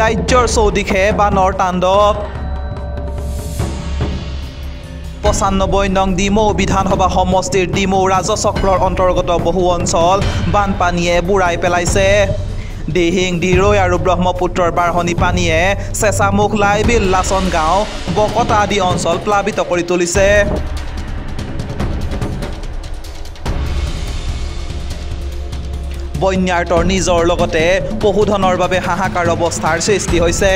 ৰাজ্যৰ চৌদিশে বানৰ তাণ্ডৱ পঁচান্নব্বৈ নং ডিমৌ বিধানসভা সমষ্টিৰ ডিমৌ ৰাজচক্ৰৰ অন্তৰ্গত বহু অঞ্চল বানপানীয়ে বুঢ়াই পেলাইছে। দিহিং দিৰৈ আৰু ব্ৰহ্মপুত্ৰৰ বাঢ়নি পানীয়ে চেঁচামুখ লাইবিল লাচন গাঁও বকতা আদি অঞ্চল প্লাৱিত কৰি তুলিছে। বন্যাৰ্তৰ নিজৰ লগতে পশুধনৰ বাবে হাহাকাৰ অৱস্থাৰ সৃষ্টি হৈছে।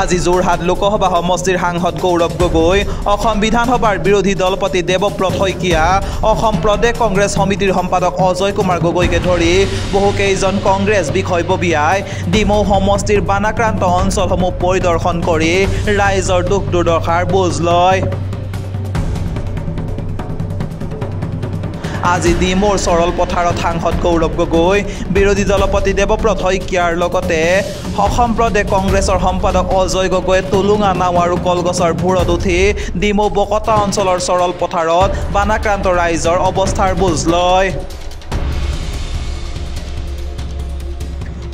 আজি যোৰহাট লোকসভা সমষ্টিৰ সাংসদ গৌৰৱ গগৈ অসম বিধানসভাৰ বিৰোধী দলপতি দেৱব্ৰত শইকীয়া অসম প্ৰদেশ কংগ্ৰেছ সমিতিৰ সম্পাদক অজয় কুমাৰ গগৈকে ধৰি বহুকেইজন কংগ্ৰেছ বিষয়ববীয়াই ডিমৌ সমষ্টিৰ বানাক্ৰান্ত অঞ্চলসমূহ পৰিদৰ্শন কৰি ৰাইজৰ দুখ দুৰ্দশাৰ বুজ লয়। আজি ডিমৌৰ চৰল পথাৰত সাংসদ গৌৰৱ গগৈ বিৰোধী দলপতি দেৱব্ৰত শইকীয়াৰ লগতে অসম প্ৰদেশ কংগ্ৰেছৰ সম্পাদক অজয় গগৈয়ে টুলুঙা নাও আৰু কলগছৰ ভূৰত উঠি ডিমৌ বকতা অঞ্চলৰ চৰল পথাৰত বানাক্ৰান্ত ৰাইজৰ অৱস্থাৰ বুজ লয়।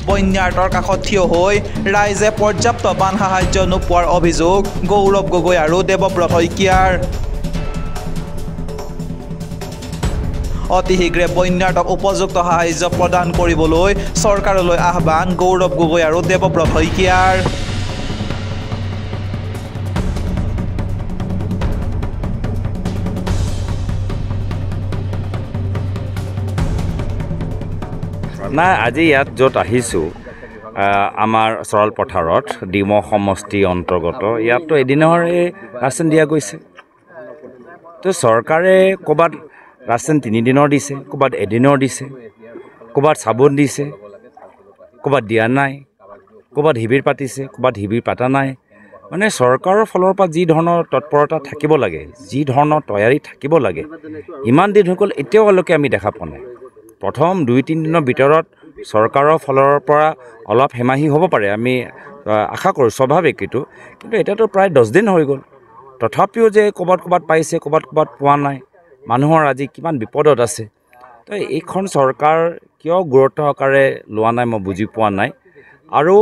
বন্যাৰ্তৰ কাষত থিয় হৈ ৰাইজে পৰ্যাপ্ত বান সাহায্য নোপোৱাৰ অভিযোগ গৌৰৱ গগৈ আৰু দেৱব্ৰত শইকীয়াৰ অতি শীঘ্ৰে বন্যাৰ্তক উপযুক্ত সাহায্য প্ৰদান কৰিবলৈ চৰকাৰলৈ আহ্বান। গৌৰৱ গগৈ আৰু দেৱব্ৰত শইকীয়াৰ। নাই আজি ইয়াত য'ত আহিছোঁ আহ, আমাৰ চৰল পথাৰত ডিমৌ সমষ্টি অন্তৰ্গত ইয়াততো এদিনৰ ৰাচন দিয়া গৈছে। তো চৰকাৰে ক'ৰবাত ৰাচন তিনিদিনৰ দিছে ক'ৰবাত এদিনৰ দিছে ক'ৰবাত চাবোন দিছে ক'ৰবাত দিয়া নাই ক'ৰবাত শিবিৰ পাতিছে ক'ৰবাত শিবিৰ পাতা নাই। মানে চৰকাৰৰ ফালৰ পৰা যি ধৰণৰ তৎপৰতা থাকিব লাগে যি ধৰণৰ তৈয়াৰী থাকিব লাগে ইমান দিন হৈ গ'ল এতিয়ালৈকে আমি দেখা পোৱা নাই। প্ৰথম দুই তিনিদিনৰ ভিতৰত চৰকাৰৰ ফালৰ পৰা অলপ হেমাহি হ'ব পাৰে আমি আশা কৰোঁ স্বাভাৱিক এইটো। কিন্তু এতিয়াতো প্ৰায় দহদিন হৈ গ'ল। তথাপিও যে ক'ৰবাত ক'ৰবাত পাইছে ক'ৰবাত ক'ৰবাত পোৱা নাই মানুহৰ আজি কিমান বিপদত আছে। তো এইখন চৰকাৰ কিয় গুৰুত্ব সহকাৰে লোৱা নাই মই বুজি পোৱা নাই। আৰু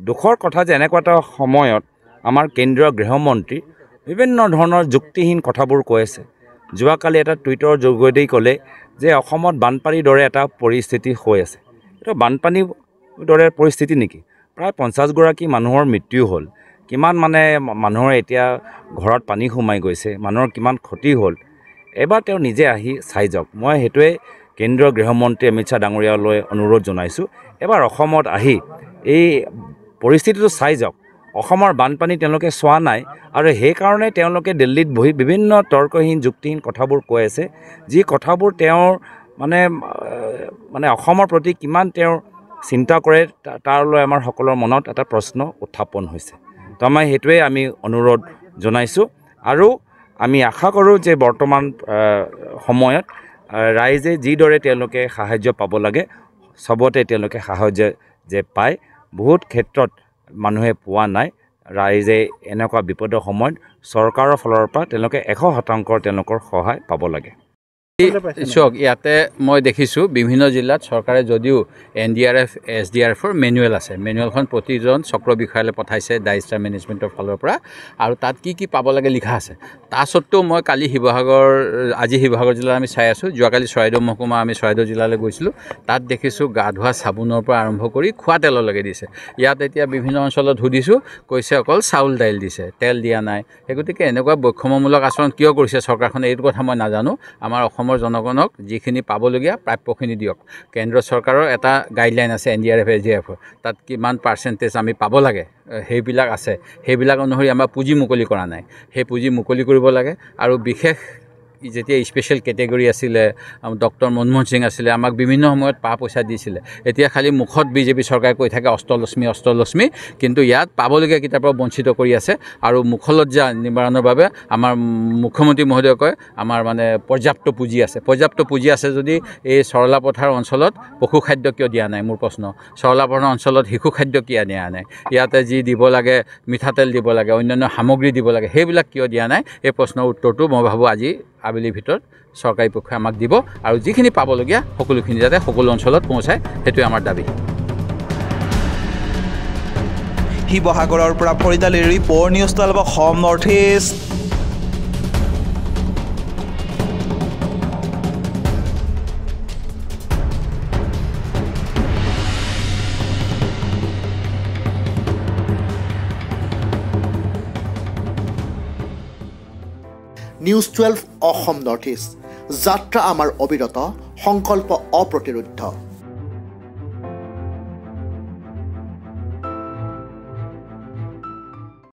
দুখৰ কথা যে এনেকুৱা এটা সময়ত আমাৰ কেন্দ্ৰীয় গৃহমন্ত্ৰী বিভিন্ন ধৰণৰ যুক্তিহীন কথাবোৰ কৈ আছে। যোৱাকালি এটা টুইটৰ যোগেদি ক'লে যে অসমত বানপানীৰ দৰে এটা পৰিস্থিতি হৈ আছে। এইটো বানপানীৰ দৰে পৰিস্থিতি নেকি? প্ৰায় পঞ্চাছগৰাকী মানুহৰ মৃত্যু হ'ল। কিমান মানে মানুহৰ এতিয়া ঘৰত পানী সোমাই গৈছে মানুহৰ কিমান ক্ষতি হ'ল। এবাৰ তেওঁ নিজে আহি চাই যাওক। মই সেইটোৱে কেন্দ্ৰীয় গৃহমন্ত্ৰী অমিত শ্বাহ ডাঙৰীয়ালৈ অনুৰোধ জনাইছোঁ। এবাৰ অসমত আহি এই পৰিস্থিতিটো চাই যাওক। অসমৰ বানপানী তেওঁলোকে চোৱা নাই আৰু সেইকাৰণে তেওঁলোকে দিল্লীত বহি বিভিন্ন তৰ্কহীন যুক্তিহীন কথাবোৰ কৈ আছে। যি কথাবোৰ তেওঁৰ মানে মানে অসমৰ প্ৰতি কিমান তেওঁৰ চিন্তা কৰে তাৰলৈ আমাৰ সকলোৰে মনত এটা প্ৰশ্ন উত্থাপন হৈছে। তো আমাৰ সেইটোৱে আমি অনুৰোধ জনাইছোঁ। আৰু আমি আশা কৰোঁ যে বৰ্তমান সময়ত ৰাইজে যিদৰে তেওঁলোকে সাহাৰ্য পাব লাগে চবতে তেওঁলোকে সাহাৰ্য যে পায় বহুত ক্ষেত্ৰত মানুহে পোৱা নাই। ৰাইজে এনেকুৱা বিপদৰ সময়ত চৰকাৰৰ ফালৰ পৰা তেওঁলোকে এশ শতাংশ তেওঁলোকৰ সহায় পাব লাগে। চাওক ইয়াতে মই দেখিছোঁ বিভিন্ন জিলাত চৰকাৰে যদিও N D R F S D R এফৰ মেনুৱেল আছে। মেনুৱেলখন প্ৰতিজন চক্ৰ বিষয়ালৈ পঠাইছে ডাইষ্টাৰ মেনেজমেণ্টৰ ফালৰ পৰা। আৰু তাত কি কি পাব লাগে লিখা আছে। তাৰ স্বত্বেও মই কালি শিৱসাগৰ আজি শিৱসাগৰ জিলাত আমি চাই আছোঁ। যোৱাকালি চৰাইদেউ মহকুমা আমি চৰাইদেউ জিলালৈ গৈছিলোঁ। তাত দেখিছোঁ গা ধোৱা চাবোনৰ পৰা আৰম্ভ কৰি খোৱা তেললৈকে দিছে। ইয়াত এতিয়া বিভিন্ন অঞ্চলত সুধিছোঁ কৈছে অকল চাউল দাইল দিছে তেল দিয়া নাই। সেই গতিকে এনেকুৱা বৈষম্যমূলক আচৰণ কিয় কৰিছে চৰকাৰখনে এইটো কথা মই নাজানো। আমাৰ অসমৰ জনগণক যিখিনি পাবলগীয়া প্ৰাপ্যখিনি দিয়ক। কেন্দ্ৰ চৰকাৰৰ এটা গাইডলাইন আছে N D R F S D এফৰ তাত কিমান পাৰ্চেণ্টেজ আমি পাব লাগে? এ, সেইবিলাক আছে। সেইবিলাক অনুসৰি আমাৰ পুঁজি মুকলি কৰা নাই। সেই পুঁজি মুকলি কৰিব লাগে আৰু বিশেষ যেতিয়া স্পেচিয়েল কেটেগৰী আছিলে ডক্টৰ মনমোহন সিং আছিলে আমাক বিভিন্ন সময়ত পা পইচা দিছিলে। এতিয়া খালি মুখত বিজেপি চৰকাৰে কৈ থাকে অষ্টলক্ষ্মী অষ্টলক্ষ্মী কিন্তু ইয়াত পাবলগীয়া কিতাৰ পৰা বঞ্চিত কৰি আছে। আৰু মুখলজ্জা নিবাৰণৰ বাবে আমাৰ মুখ্যমন্ত্ৰী মহোদয়ে কয় আমাৰ মানে পৰ্যাপ্ত পুঁজি আছে। পৰ্যাপ্ত পুঁজি আছে যদি এই চৰলা পথাৰ অঞ্চলত পশু খাদ্য কিয় দিয়া নাই মোৰ প্ৰশ্ন। চৰলা পথাৰ অঞ্চলত শিশু খাদ্য কিয় দিয়া নাই? ইয়াতে যি দিব লাগে মিঠাতেল দিব লাগে অন্যান্য সামগ্ৰী দিব লাগে সেইবিলাক কিয় দিয়া নাই? এই প্ৰশ্নৰ উত্তৰটো মই ভাবোঁ আজি আবেলিৰ ভিতৰত চৰকাৰী পক্ষই আমাক দিব আৰু যিখিনি পাবলগীয়া সকলোখিনি যাতে সকলো অঞ্চলত পহুচায় সেইটোৱে আমাৰ দাবী। শিৱসাগৰৰ পৰা Faridali report news twelve Assam north east news twelve Assam north east. যাত্ৰা আমাৰ অবিৰত সংকল্প অপ্ৰতিৰোধ।